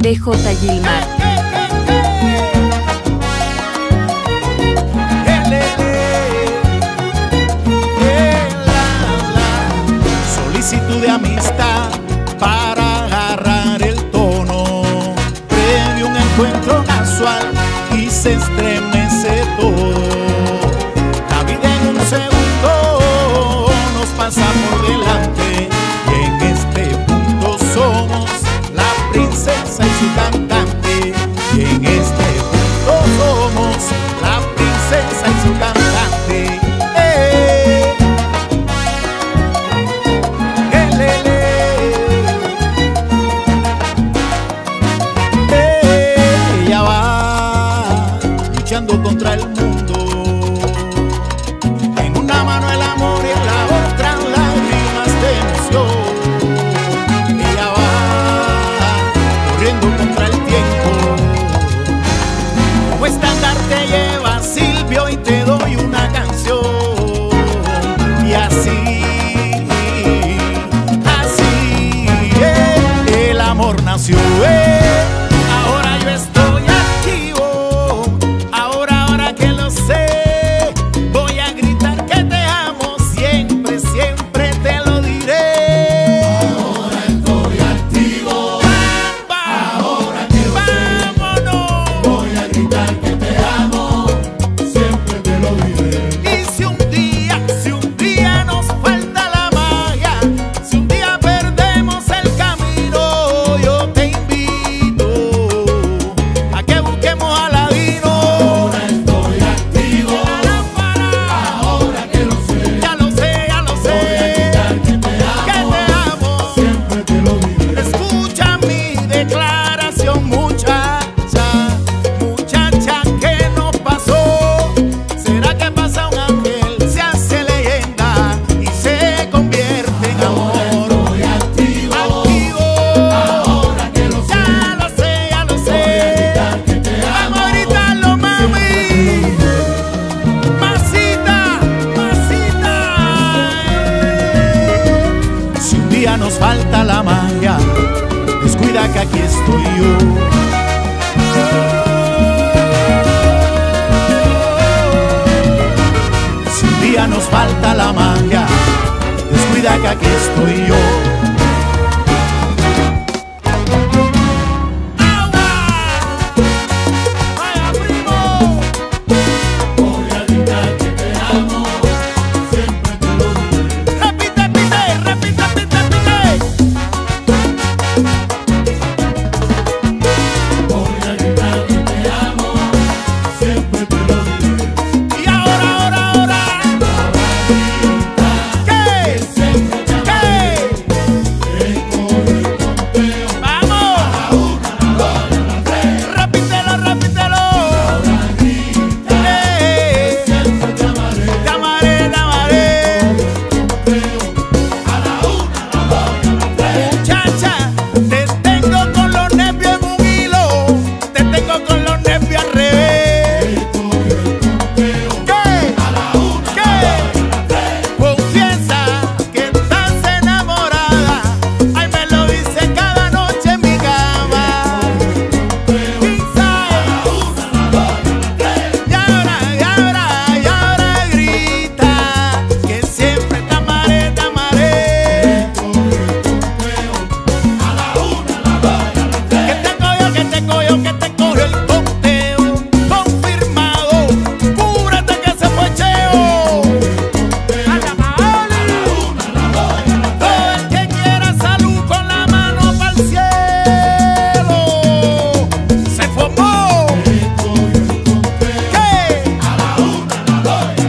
de J. Gilmar. Solicitud de amistad falta la magia, descuida que aquí estoy yo. Si un día nos falta la magia. Descuida que aquí estoy yo. glory.